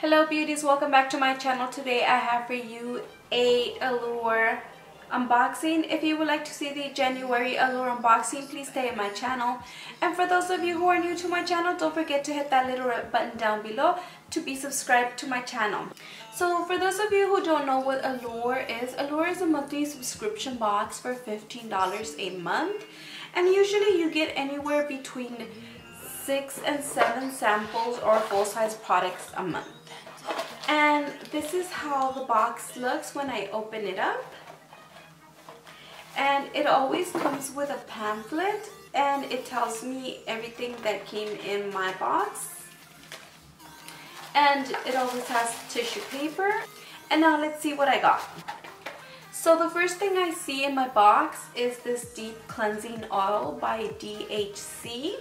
Hello beauties, welcome back to my channel. Today I have for you a Allure unboxing. If you would like to see the January Allure unboxing, please stay in my channel. And for those of you who are new to my channel, don't forget to hit that little red button down below to be subscribed to my channel. So for those of you who don't know what Allure is, Allure is a monthly subscription box for $15 a month. And usually you get anywhere between six and seven samples or full-size products a month. And this is how the box looks when I open it up. And it always comes with a pamphlet and it tells me everything that came in my box. And it always has tissue paper. And now let's see what I got. So the first thing I see in my box is this deep cleansing oil by DHC.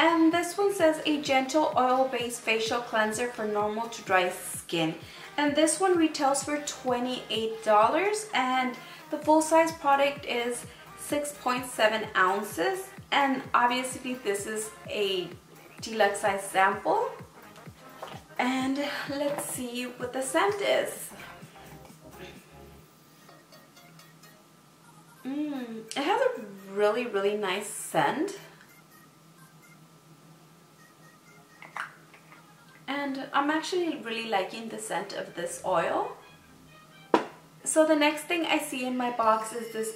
And this one says a gentle oil-based facial cleanser for normal to dry skin. And this one retails for $28 and the full-size product is 6.7 ounces. And obviously this is a deluxe size sample. And let's see what the scent is. Mmm, it has a really, really nice scent. And I'm actually really liking the scent of this oil. So the next thing I see in my box is this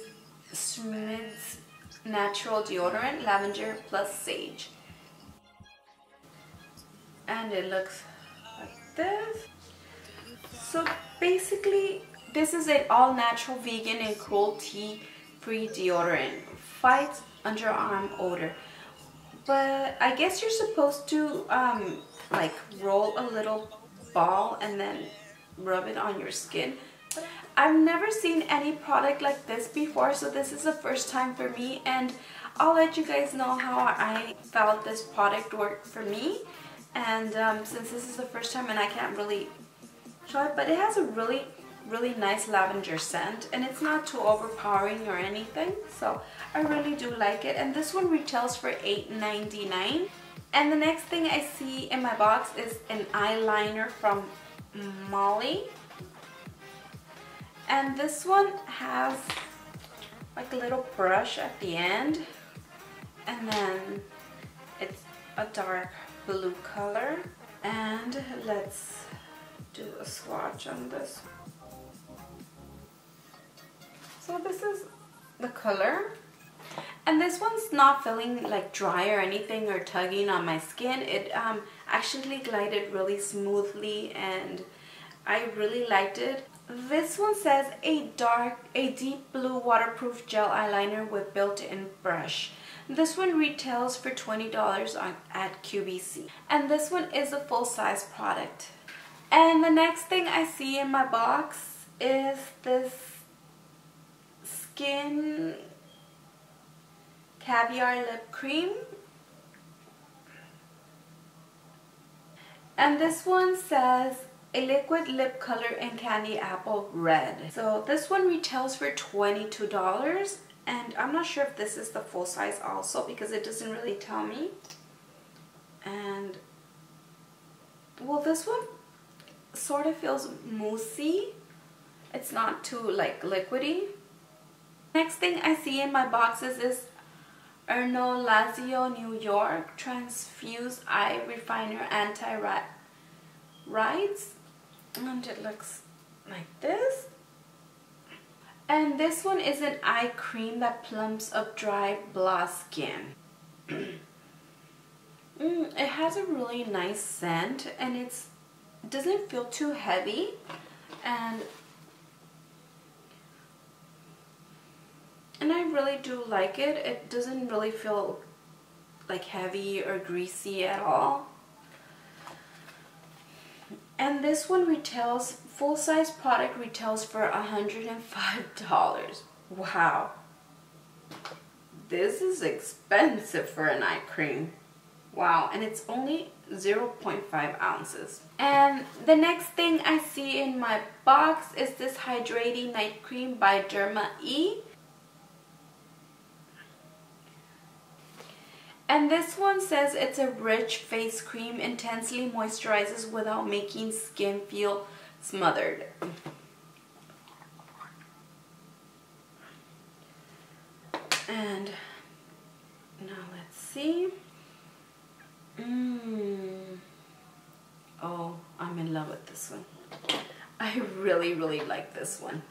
Schmidt's Natural Deodorant Lavender Plus Sage. And it looks like this. So basically, this is an all-natural vegan and cruelty-free deodorant. Fights underarm odor. But I guess you're supposed to um, like roll a little ball and then rub it on your skin. I've never seen any product like this before so this is the first time for me and I'll let you guys know how I felt this product worked for me. And um, since this is the first time and I can't really show it but it has a really really nice lavender scent and it's not too overpowering or anything so I really do like it. And this one retails for $8.99 and the next thing I see in my box is an eyeliner from Mally. And this one has like a little brush at the end. And then it's a dark blue color. And let's do a swatch on this. So this is the color. And this one's not feeling like dry or anything or tugging on my skin. It um, actually glided really smoothly and I really liked it. This one says a dark, a deep blue waterproof gel eyeliner with built-in brush. This one retails for $20 on, at QVC. And this one is a full-size product. And the next thing I see in my box is this Skinn Caviar Lip Cream. And this one says a liquid lip color in candy apple red. So this one retails for $22 and I'm not sure if this is the full size also because it doesn't really tell me. And well this one sort of feels moussey. It's not too like liquidy. Next thing I see in my boxes is Erno Laszlo New York Transfuse Eye Refiner Anti-Rides. And it looks like this. And this one is an eye cream that plumps up dry blah skin. mm, it has a really nice scent and it's it doesn't feel too heavy and and I really do like it. It doesn't really feel like heavy or greasy at all. And this one retails, full-size product retails for $105. Wow. This is expensive for an eye cream. Wow, and it's only 0.5 ounces. And the next thing I see in my box is this Hydrating Night Cream by Derma E. And this one says it's a rich face cream, intensely moisturizes without making skin feel smothered. And now let's see. Mmm. Oh, I'm in love with this one. I really, really like this one.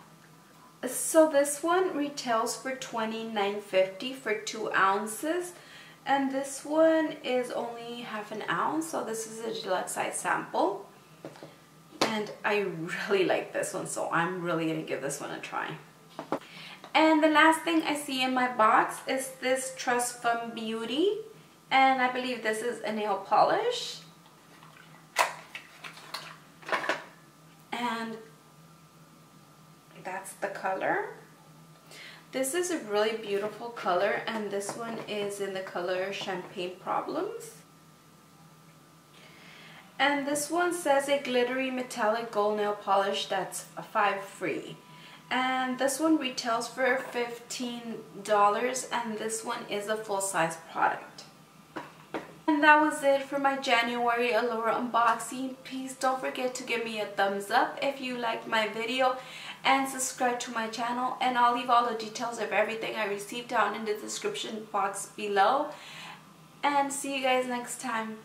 So this one retails for $29.50 for two ounces. And this one is only half an ounce. So this is a deluxe size sample. And I really like this one. So I'm really to give this one a try. And the last thing I see in my box is this Trust Fund Beauty. And I believe this is a nail polish. And that's the color. This is a really beautiful color and this one is in the color Champagne Problems. And this one says a glittery metallic gold nail polish that's a 5 free and this one retails for $15 and this one is a full-size product. That was it for my January Allura unboxing. Please don't forget to give me a thumbs up if you liked my video and subscribe to my channel and I'll leave all the details of everything I received down in the description box below and see you guys next time.